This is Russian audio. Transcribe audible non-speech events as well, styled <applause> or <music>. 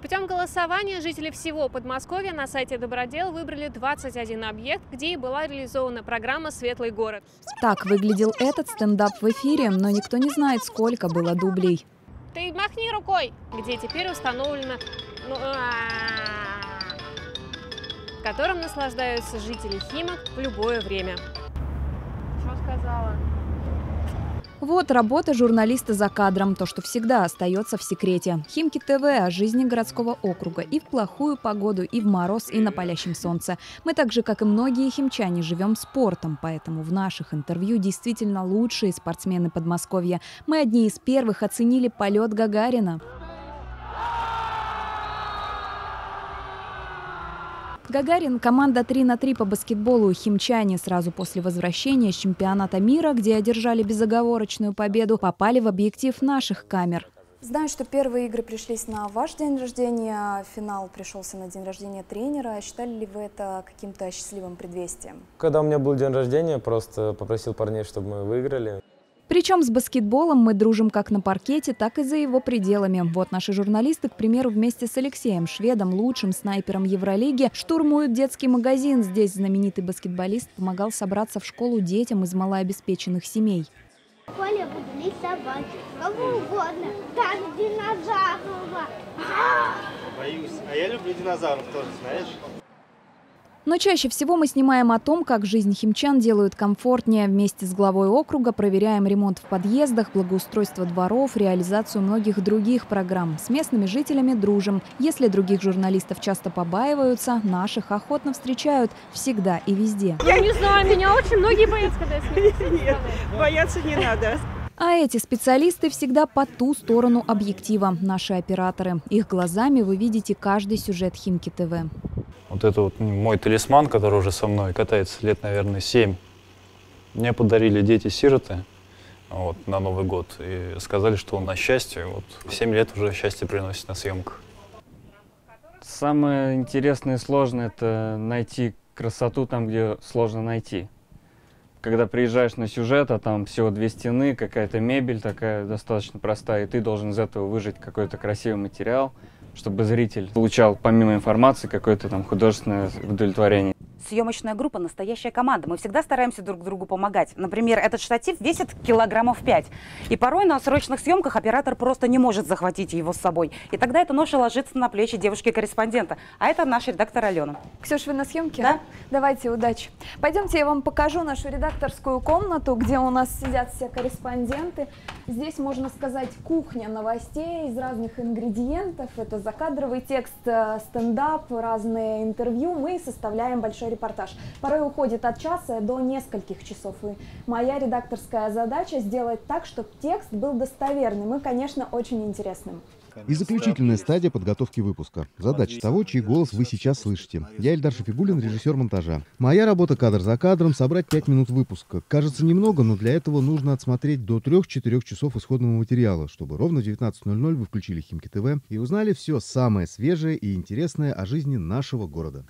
Путем голосования жители всего Подмосковья на сайте Добродел выбрали 21 объект, где и была реализована программа «Светлый город». Так выглядел этот стендап в эфире, но никто не знает, сколько было дублей. Ты махни рукой, где теперь установлено... Ну, которым наслаждаются жители Химок в любое время. Что сказала? Вот работа журналиста за кадром, то, что всегда остается в секрете. Химки ТВ о жизни городского округа и в плохую погоду, и в мороз, и на палящем солнце. Мы так же, как и многие химчане, живем спортом, поэтому в наших интервью действительно лучшие спортсмены Подмосковья. Мы одни из первых оценили полет Гагарина. Гагарин, команда 3 на 3 по баскетболу «Химчане» сразу после возвращения с чемпионата мира, где одержали безоговорочную победу, попали в объектив наших камер. Знаю, что первые игры пришлись на ваш день рождения, финал пришелся на день рождения тренера. Считали ли вы это каким-то счастливым предвестием? Когда у меня был день рождения, просто попросил парней, чтобы мы выиграли. Причем с баскетболом мы дружим как на паркете, так и за его пределами. Вот наши журналисты, к примеру, вместе с Алексеем Шведом, лучшим снайпером Евролиги, штурмуют детский магазин. Здесь знаменитый баскетболист помогал собраться в школу детям из малообеспеченных семей. Коля буду рисовать, кого угодно, даже динозавров. Боюсь. А я люблю динозавров тоже, знаешь? Но чаще всего мы снимаем о том, как жизнь химчан делают комфортнее. Вместе с главой округа проверяем ремонт в подъездах, благоустройство дворов, реализацию многих других программ. С местными жителями дружим. Если других журналистов часто побаиваются, наших охотно встречают всегда и везде. Я не знаю, меня очень многие боятся, когда я снимаю. <laughs> Нет, бояться не надо. А эти специалисты всегда по ту сторону объектива, наши операторы. Их глазами вы видите каждый сюжет Химки ТВ. Вот это вот мой талисман, который уже со мной катается лет, наверное, 7. Мне подарили дети-сироты вот, на Новый год и сказали, что он на счастье. Вот 7 лет уже счастье приносит на съемках. Самое интересное и сложное – это найти красоту там, где сложно найти. Когда приезжаешь на сюжет, а там всего две стены, какая-то мебель такая достаточно простая, и ты должен из этого выжить какой-то красивый материал – чтобы зритель получал помимо информации какое-то там художественное удовлетворение. Съемочная группа – настоящая команда. Мы всегда стараемся друг другу помогать. Например, этот штатив весит килограммов 5. И порой на срочных съемках оператор просто не может захватить его с собой. И тогда эта ноша ложится на плечи девушки-корреспондента. А это наш редактор Алена. Ксюш, вы на съемке? Да. Давайте, удачи. Пойдемте, я вам покажу нашу редакторскую комнату, где у нас сидят все корреспонденты. Здесь, можно сказать, кухня новостей из разных ингредиентов. Это закадровый текст, э, стендап, разные интервью. Мы составляем большой репортаж. Порой уходит от часа до нескольких часов. И моя редакторская задача сделать так, чтобы текст был достоверным и, конечно, очень интересным. И заключительная стадия подготовки выпуска. Задача того, чей голос вы сейчас слышите. Я Эльдар Шафигулин, режиссер монтажа. Моя работа кадр за кадром — собрать 5 минут выпуска. Кажется немного, но для этого нужно отсмотреть до 3-4 часов исходного материала, чтобы ровно в 19.00 вы включили Химки ТВ и узнали все самое свежее и интересное о жизни нашего города.